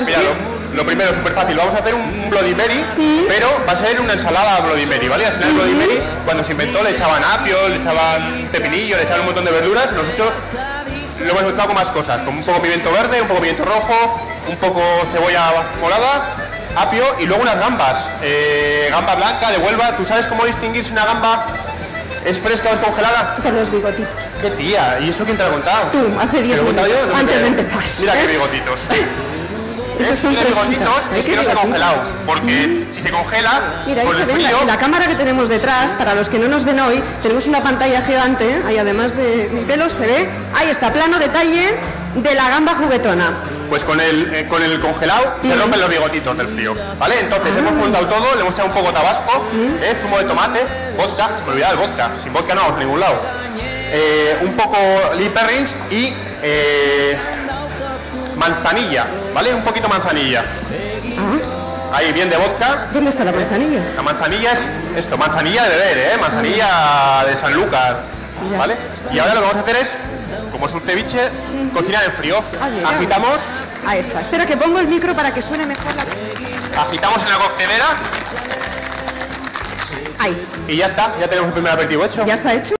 Mira, lo, lo primero, súper fácil. Vamos a hacer un, un Bloody Mary, pero va a ser una ensalada Bloody Mary, ¿vale? Al final, el Bloody Mary, cuando se inventó, le echaban apio, le echaban pepinillo, le echaban un montón de verduras. Nosotros lo hemos mezclado con más cosas, con un poco pimiento verde, un poco pimiento rojo, un poco cebolla morada, apio y luego unas gambas. Eh, gamba blanca de Huelva. ¿Tú sabes cómo distinguir si una gamba es fresca o es congelada? Por los bigotitos. ¡Qué tía! ¿Y eso quién te lo ha contado? Tú, hace ¿Te 10 lo he contado yo? minutos, antes de empezar. Mira qué bigotitos. Esos son ¿eh? es que no se ha bigotitos. congelado. Porque si se congela, Mira, ahí con se el la, frío... la cámara que tenemos detrás, para los que no nos ven hoy, tenemos una pantalla gigante, ¿eh? ahí además de mi pelo se ve, ahí está, plano detalle de la gamba juguetona. Pues con el, eh, con el congelado se rompen los bigotitos del frío. ¿Vale? Entonces hemos juntado todo, le hemos echado un poco de tabasco, eh, zumo de tomate, vodka, se me olvidaba el vodka, sin vodka no vamos a ningún lado. Un poco Lee Perrins y manzanilla, ¿vale? Un poquito manzanilla. Ahí, bien de vodka. ¿Dónde está la manzanilla? La manzanilla es esto, manzanilla de beber, ¿eh? Manzanilla de Sanlúcar, ¿vale? Y ahora lo que vamos a hacer es, como es un ceviche, cocinar en frío. Ah. Agitamos, Ahí está. Espera que pongo el micro para que suene mejor la... agitamos en la coctelera Ahí, y ya está, ya tenemos el primer aperitivo hecho. ya está hecho.